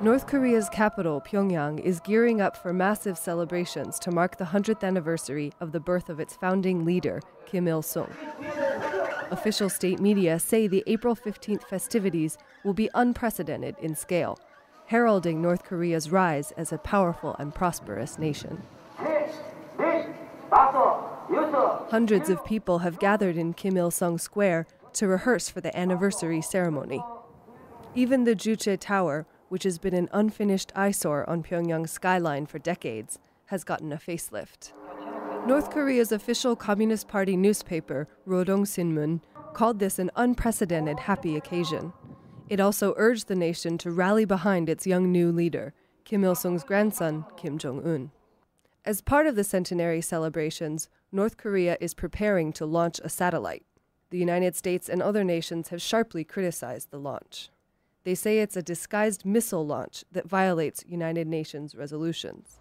North Korea's capital, Pyongyang, is gearing up for massive celebrations to mark the 100th anniversary of the birth of its founding leader, Kim Il sung. Official state media say the April 15th festivities will be unprecedented in scale, heralding North Korea's rise as a powerful and prosperous nation. Hundreds of people have gathered in Kim Il sung Square to rehearse for the anniversary ceremony. Even the Juche Tower, which has been an unfinished eyesore on Pyongyang's skyline for decades, has gotten a facelift. North Korea's official Communist Party newspaper, Rodong Sinmun, called this an unprecedented happy occasion. It also urged the nation to rally behind its young new leader, Kim Il sung's grandson, Kim Jong un. As part of the centenary celebrations, North Korea is preparing to launch a satellite. The United States and other nations have sharply criticized the launch. They say it's a disguised missile launch that violates United Nations resolutions.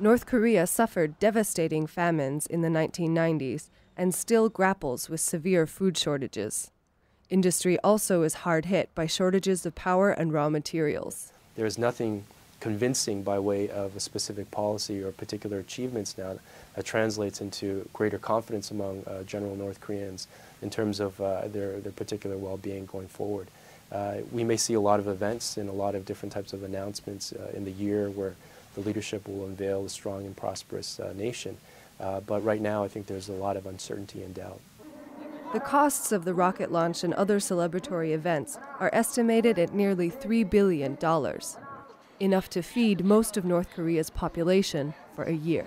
North Korea suffered devastating famines in the 1990s and still grapples with severe food shortages. Industry also is hard hit by shortages of power and raw materials. There is nothing convincing by way of a specific policy or particular achievements now that translates into greater confidence among uh, general North Koreans in terms of uh, their, their particular well-being going forward. Uh, we may see a lot of events and a lot of different types of announcements uh, in the year where the leadership will unveil a strong and prosperous uh, nation. Uh, but right now, I think there's a lot of uncertainty and doubt. The costs of the rocket launch and other celebratory events are estimated at nearly $3 billion, enough to feed most of North Korea's population for a year.